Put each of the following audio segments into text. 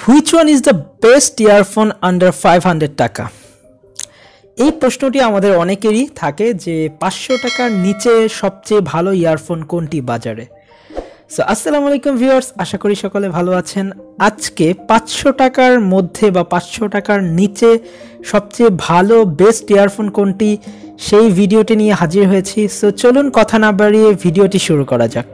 Which one is the best earphone under five hundred taka? এই প্রশ্নটি আমাদের অনেকেরই থাকে যে পাঁচশো টাকার নিচে সবচেয়ে ভালো ইয়ারফোন কোনটি বাজারে? সো আসসালামু আলাইকুম ভিউয়ার্স আশা করি সকলে ভালো আছেন। আজকে পাঁচশো টাকার মধ্যে বা পাঁচশো টাকার নিচে সবচেয়ে ভালো বেস্ট ইয়ারফোন কোনটি, সেই ভিডিওটি নিয়ে হাজির হয়েছি। সো চলুন কথা না বাড়িয়ে ভিডিওটি শুরু করা যাক।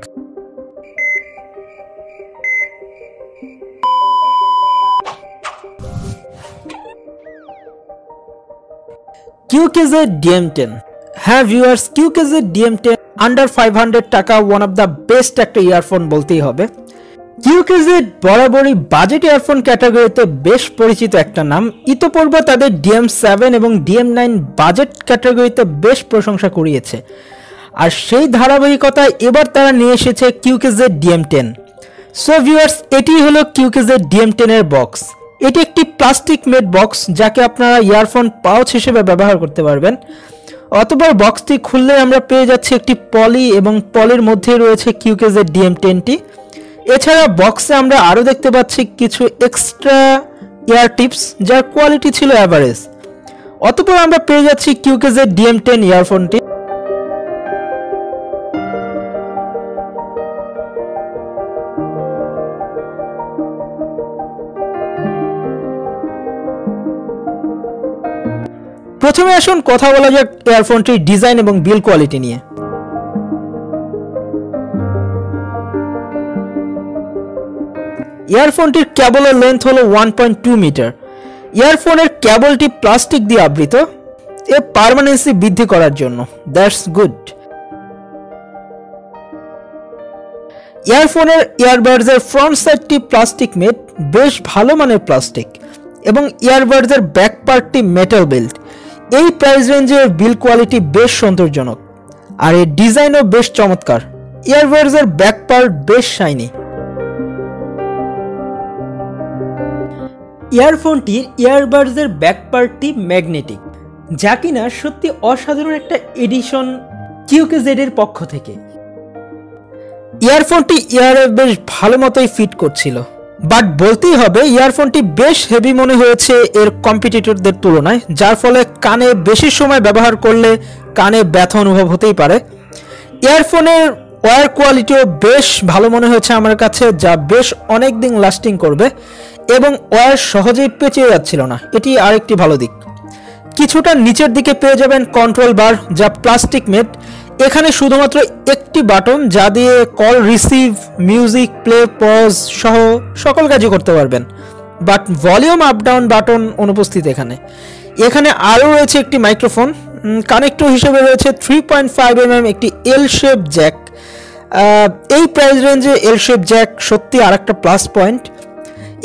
ডিএম টেন হ্যাঁ viewers DM ten under five hundred টাকা ওয়ান অফ দ্য বেস্ট একটা ইয়ারফোন বলতেই হবে। কিউকেজেড বরাবরই বাজেট ইয়ারফোন ক্যাটাগরিতে বেশ পরিচিত একটা নাম। ইতোপূর্বে তাদের ডিএম সেভেন এবং ডিএম নাইন বাজেট ক্যাটাগরিতে বেশ প্রশংসা কুড়িয়েছে। আর সেই ধারাবাহিকতায় এবার তারা নিয়ে এসেছে ডিএম টেন সো ভিউয়ার্স এটি হলো কিউকেজেড ডিএম টেনের বক্স একটি প্লাস্টিক মেড বক্স যাকে আপনারা ইয়ারফোন পাউচ হিসেবে ব্যবহার করতে পারবেন। অতপর বক্সটি খুললে আমরা পেয়ে যাচ্ছি একটি পলি এবং পলির মধ্যে রয়েছে কিউকেজের ডিএম টেনটি। এছাড়া বক্সে আমরা আরও দেখতে পাচ্ছি কিছু এক্সট্রা এয়ার টিপস যার কোয়ালিটি ছিল অ্যাভারেজ। অতপর আমরা পেয়ে যাচ্ছি কিউকেজের ডিএম টেন ইয়ারফোনটি। প্রথমে আসুন কথা বলা যাক এয়ারফোনটির ডিজাইন এবং বিল কোয়ালিটি নিয়ে। ইয়ারফোনটির ক্যাবলের লেন্থ হলো ওয়ান পয়েন্ট টু মিটার ইয়ারফোনের ক্যাবলটি প্লাস্টিক দিয়ে আবৃত। এ পারমানেন্সি বৃদ্ধি করার জন্য। দ্যাটস গুড ইয়ারফোনের ইয়ারবাডসের ফ্রন্ট সাইডটি প্লাস্টিক মেড বেশ ভালো মানের প্লাস্টিক এবং ইয়ারবাডসের ব্যাক পার্টটি মেটাল বেল্ট এই প্রাইস রেঞ্জের বিল কোয়ালিটি বেশ সৌন্দর্যজনক আর এর ডিজাইনও বেশ চমৎকার। ইয়ারবাডসের ব্যাক পার্ট বেশ শাইনি ইয়ারফোনটির ইয়ারবাডসের ব্যাক পার্টটি ম্যাগনেটিক যা কিনা সত্যি অসাধারণ একটা এডিশন কিউকেজেড এর পক্ষ থেকে। ইয়ারফোনটি ইয়ারে বেশ ভালো মতোই ফিট করছিল। বাট বলতেই হবে ইয়ারফোনটি বেশ হেভি মনে হয়েছে এর কম্পিটিটরদের তুলনায়, যার ফলে কানে বেশি সময় ব্যবহার করলে কানে ব্যথা অনুভব হতেই পারে। ইয়ারফোনের ওয়ার কোয়ালিটিও বেশ ভালো মনে হয়েছে আমার কাছে, যা বেশ অনেক দিন লাস্টিং করবে, এবং ওয়ার সহজেই পেঁচিয়ে যাচ্ছিল না। এটি আরেকটি ভালো দিক। কিছুটা নিচের দিকে পেয়ে যাবেন কন্ট্রোল বার যা প্লাস্টিক মেড এখানে শুধুমাত্র একটি বাটন যা দিয়ে call receive, music, play, pause সহ সকল কাজই করতে পারবেন। But volume up down button অনুপস্থিত এখানে। এখানে আরও রয়েছে একটি মাইক্রোফোন কানেক্টর হিসেবে রয়েছে three point five M M একটি এল শেপ জ্যাক এই প্রাইস রেঞ্জে এল শেপ জ্যাক সত্যি আর একটা প্লাস পয়েন্ট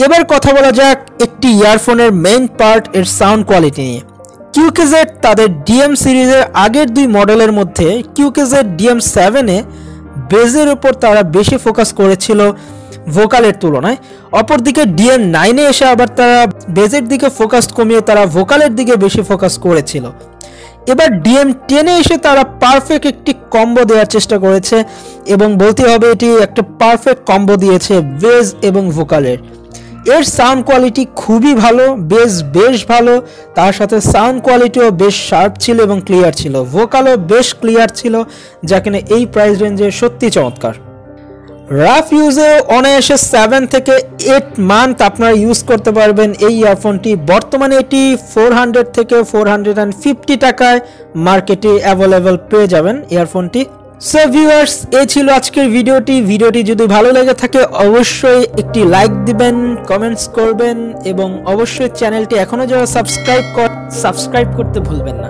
এবার কথা বলা যাক একটি ইয়ারফোনের মেইন পার্ট এর সাউন্ড কোয়ালিটি নিয়ে। কিউকেজেড তাদের ডিএম সিরিজের আগের দুই মডেলের মধ্যে কিউকেজেড ডিএম সেভেনে বেজের উপর তারা বেশি ফোকাস করেছিল ভোকালের তুলনায়। অপরদিকে ডিএম নাইনে এসে আবার তারা বেজের দিকে ফোকাস কমিয়ে তারা ভোকালের দিকে বেশি ফোকাস করেছিল। এবার ডিএম টেনে এসে তারা পারফেক্ট একটি কম্বো দেওয়ার চেষ্টা করেছে এবং বলতে হবে এটি একটা পারফেক্ট কম্বো দিয়েছে বেজ এবং ভোকালের এর সাউন্ড কোয়ালিটি খুবই ভালো বেশ বেশ ভালো, তার সাথে সাউন্ড কোয়ালিটিও বেশ শার্প ছিল এবং ক্লিয়ার ছিল। ভোকালও বেশ ক্লিয়ার ছিল, যা কিনা এই প্রাইস রেঞ্জে সত্যি চমৎকার। রাফ ইউজে অনায়াসে সেভেন থেকে এইট মান্থ আপনারা ইউজ করতে পারবেন এই ইয়ারফোনটি বর্তমানে এটি ফোর হান্ড্রেড থেকে ফোর হান্ড্রেড অ্যান্ড ফিফটি টাকায় মার্কেটে অ্যাভেলেবেল পেয়ে যাবেন ইয়ারফোনটি সো ভিউয়ার্স এ ছিল আজকের ভিডিওটি। ভিডিওটি যদি ভালো লেগে থাকে, অবশ্যই একটি লাইক দিবেন কমেন্টস করবেন এবং অবশ্যই চ্যানেলটি এখনও যারা সাবস্ক্রাইব কর সাবস্ক্রাইব করতে ভুলবেন না।